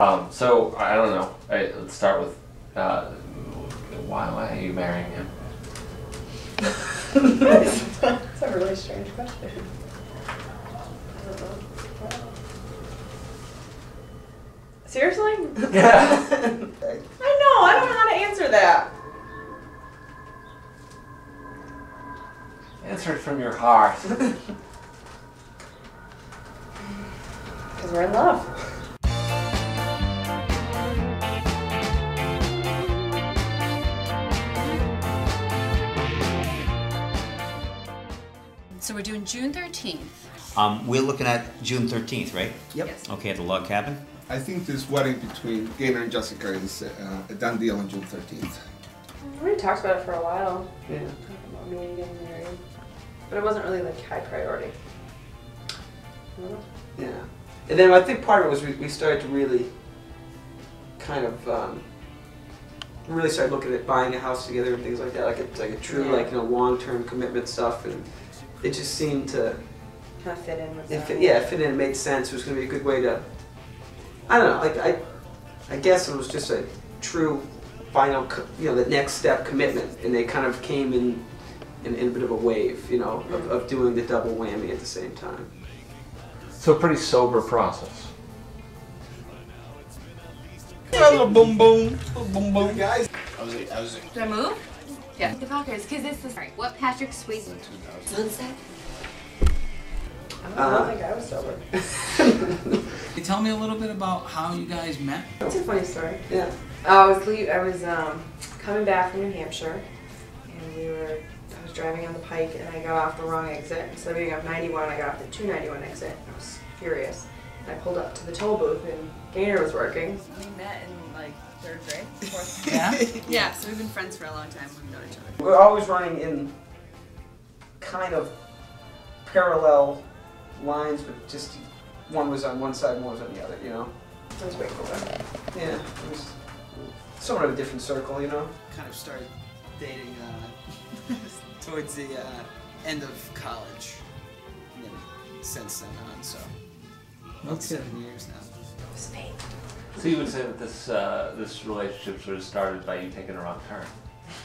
Um, so I don't know. I, let's start with uh, why, why are you marrying him? That's a really strange question. I don't know. Seriously? Yeah. I know, I don't know how to answer that. Answer it from your heart. Because we're in love. So we're doing June 13th. Um, we're looking at June 13th, right? Yep. Yes. Okay, at the log cabin? I think this wedding between Gainer and Jessica is uh, a done deal on June 13th. We already talked about it for a while. Yeah. About me getting married. But it wasn't really like high priority. I don't know. Yeah. And then I think part of it was we, we started to really kind of um, really started looking at buying a house together and things like that, like a, like a true Yeah. like you know long term commitment stuff, and it just seemed to Kind of fit in with it that. fit, yeah it fit in, it made sense. It was going to be a good way to I don't know like I I guess it was just a true final co- you know the next step commitment, and they kind of came in in, in a bit of a wave, you know, of, of doing the double whammy at the same time. So a pretty sober process. boom boom, boom boom, guys. I was, I was Do I move? Yeah. The Valkyries, because this is right. What Patrick Swayze? Sunset. I don't, Uh, think I was sober. Can you tell me a little bit about how you guys met? It's a funny story. Yeah. I was leave, I was um, coming back from New Hampshire, and we were. I was driving on the Pike, and I got off the wrong exit. Instead of being off 91, I got off the 291 exit. I was furious. And I pulled up to the toll booth, and Gainer was working. We met in like third grade, fourth. Yeah? yeah. So we've been friends for a long time. We've known each other. We're always running in kind of parallel lines, but just one was on one side and one was on the other, you know? It was way cooler. Yeah, it was somewhat of a different circle, you know? kind of started dating uh, towards the uh, end of college. And then since then on, so about seven years now. Spain. So you would say that this uh, this relationship sort of started by you taking a wrong turn.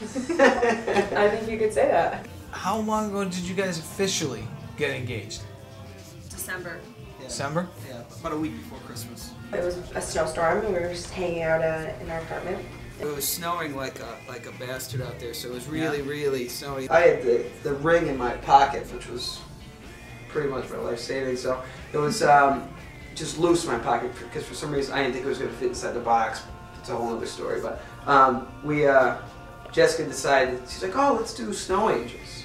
I think you could say that. How long ago did you guys officially get engaged? December. Yeah. December? Yeah, about a week before Christmas. It was a snowstorm, and we were just hanging out uh, in our apartment. It was snowing like a like a bastard out there, so it was really really snowy. I had the, the ring in my pocket, which was pretty much my life saving, so it was um, just loose in my pocket because for some reason I didn't think it was going to fit inside the box. It's a whole other story, but um, we, uh, Jessica decided, she's like, oh, let's do snow angels.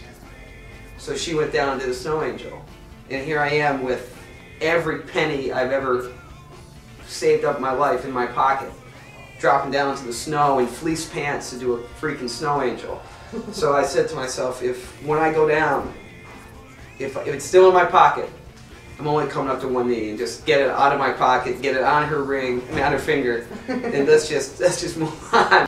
So she went down and did a snow angel. And here I am with every penny I've ever saved up in my life in my pocket, dropping down to the snow in fleece pants to do a freaking snow angel. so I said to myself, if when I go down, if, if it's still in my pocket, I'm only coming up to one knee and just get it out of my pocket, get it on her ring, on her finger, and let's just let's just move on.